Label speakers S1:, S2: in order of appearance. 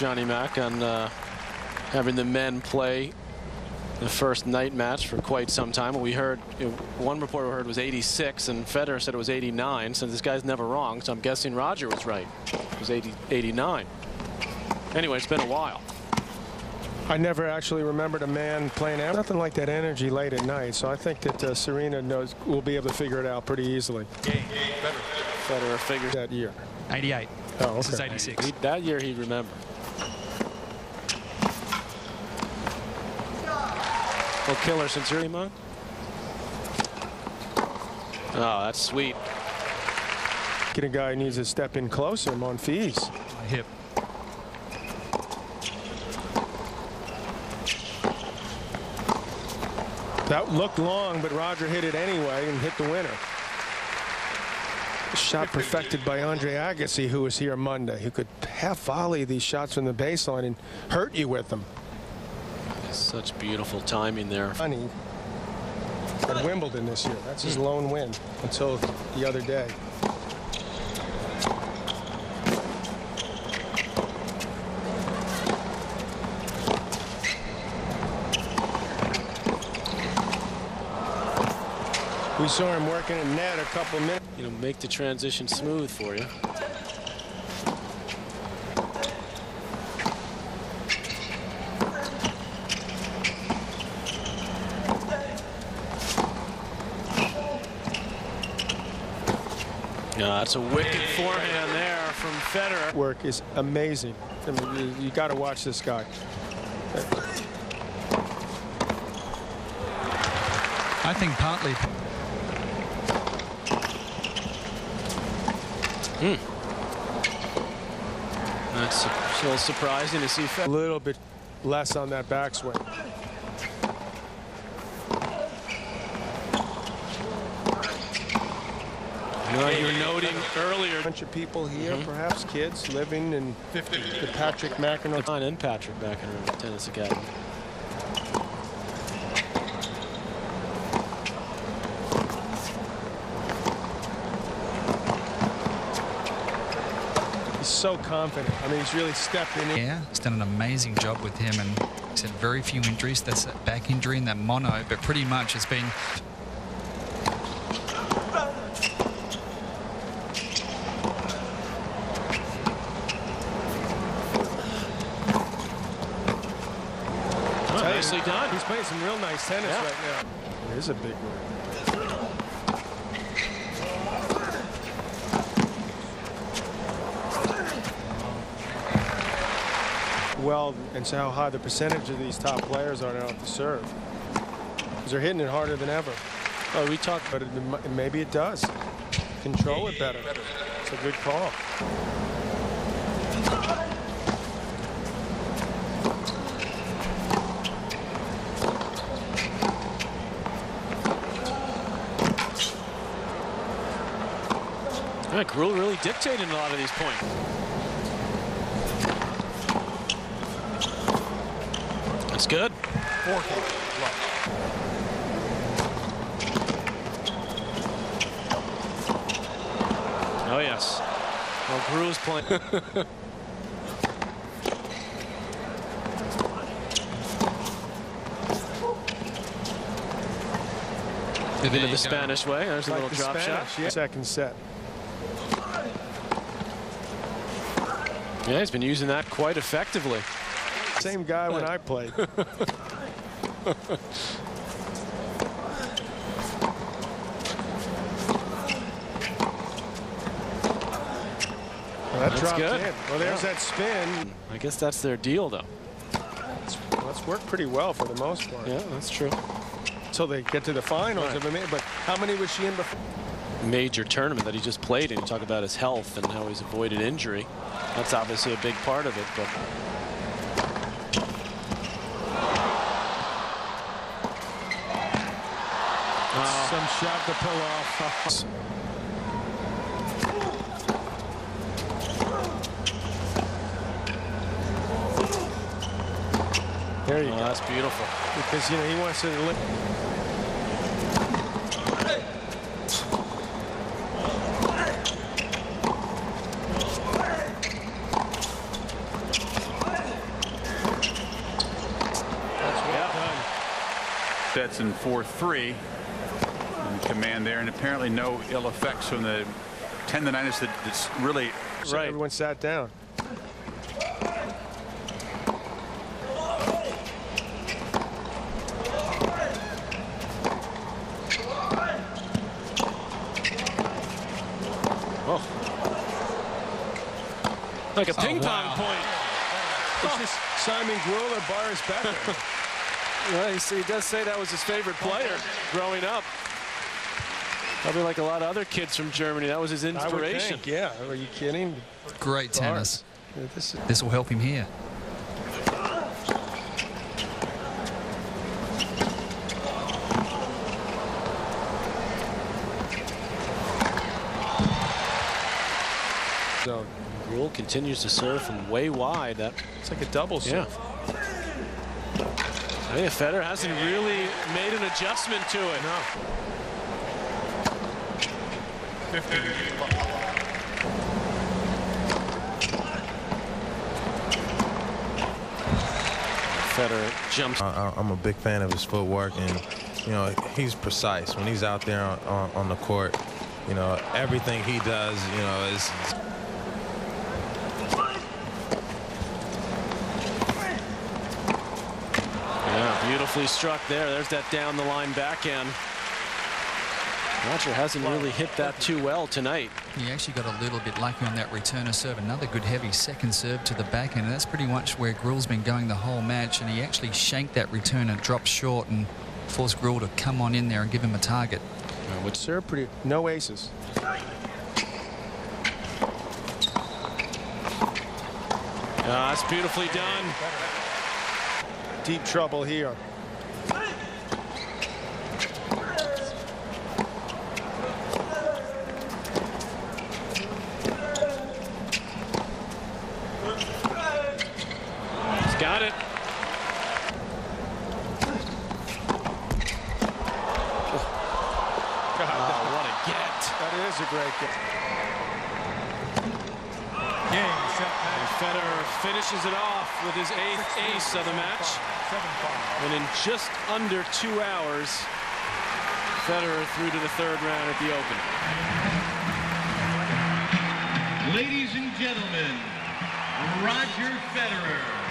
S1: Johnny Mac, on uh, having the men play the first night match for quite some time. We heard, you know, one report we heard was 86, and Federer said it was 89, so this guy's never wrong, so I'm guessing Roger was right. It was 80, 89. Anyway, it's been a while.
S2: I never actually remembered a man playing nothing like that energy late at night, so I think that uh, Serena knows will be able to figure it out pretty easily.
S1: Federer figured
S2: that year.
S3: 88.
S2: Oh, okay.
S3: This is 86.
S1: He, that year he'd remember. Well, killer since early on. Oh, that's sweet.
S2: Get a guy who needs to step in closer, Monfils.
S3: Hip.
S2: That looked long, but Roger hit it anyway and hit the winner. Shot perfected by Andre Agassi, who was here Monday, who could half volley these shots from the baseline and hurt you with them.
S1: Such beautiful timing there.
S2: Money at Wimbledon this year. That's his lone win until the other day. We saw him working in net a couple minutes.
S1: You know, make the transition smooth for you. Yeah, that's a wicked forehand there from Federer.
S2: Work is amazing. I mean, you, you got to watch this guy.
S3: I think partly. Hmm.
S1: That's a little surprising to see
S2: A little bit less on that backswing.
S1: You know, you were noting earlier.
S2: A bunch of people here, mm-hmm. perhaps kids living in the Patrick McEnroe.
S1: John and Patrick back in tennis academy.
S2: He's so confident. I mean, he's really stepped in.
S3: Yeah, he's done an amazing job with him, and he's had very few injuries. That's that back injury and that mono, but pretty much it's been.
S1: Oh, nicely done.
S2: He's playing some real nice tennis
S1: Yeah.
S2: right now. It is a big one. Well, and so how high the percentage of these top players are now at the serve. Because they're hitting it harder than ever.
S1: Oh, we talked
S2: But it, maybe it does. Control it better. It's a good call.
S1: Yeah, Greul really dictated a lot of these points. That's good. Oh yes. Well, Greul's playing.
S3: There
S1: Into
S3: you
S1: the
S3: go.
S1: Spanish way. There's a
S2: Like
S1: little
S2: the
S1: drop
S2: Spanish,
S1: shot.
S2: yeah. Second set.
S1: Yeah, he's been using that quite effectively.
S2: Same guy when I played. Well, that
S1: That's
S2: dropped
S1: good.
S2: in. Well, there's that spin.
S1: I guess that's their deal, though.
S2: Well, it's worked pretty well for the most part.
S1: Yeah, that's true.
S2: Until they get to the finals
S1: Right.
S2: But how many was she in before?
S1: Major tournament that he just played in. You talk about his health and how he's avoided injury. That's obviously a big part of it, but
S2: Some shot to pull off. There you
S1: oh,
S2: go.
S1: That's beautiful.
S2: Because, you know, he wants to... live
S4: that's in 4-3 command there and apparently no ill effects from the tendonitis that really
S1: right
S2: everyone sat down
S1: Like a oh, ping pong
S3: wow.
S1: point.
S2: It's just Simon Greul or Boris Becker.
S1: Well, he, he does say that was his favorite player growing up. Probably like a lot of other kids from Germany. That was his
S2: I would
S1: inspiration.
S2: think, yeah. Are you kidding?
S3: Great tennis.
S2: Yeah, This is
S3: This will help him here.
S2: zone.
S1: Greul continues to serve from way wide. That
S2: It's like a double
S1: yeah.
S2: serve.
S1: I think Federer hasn't really made an adjustment to it.
S2: No.
S1: Federer jumps.
S5: I, I'm a big fan of his footwork, and you know he's precise when he's out there on, on, on the court. You know everything he does, you know, is
S1: Yeah, beautifully struck there. There's that down the line backhand. Roger hasn't really hit that too well tonight.
S3: He actually got a little bit lucky on that returner serve. Another good heavy second serve to the backhand. And that's pretty much where Greul's been going the whole match. And he actually shanked that returner, dropped short, and forced Greul to come on in there and give him a target.
S2: Would serve pretty. No aces.
S1: Ah, that's beautifully done.
S2: Deep trouble here.
S1: He's got it.
S2: Oh, God,
S1: Oh, what a get.
S2: that is a great game.
S1: Federer finishes it off with his eighth ace of the match. And in just under two hours, Federer through to the third round at the Open.
S6: Ladies and gentlemen, Roger Federer.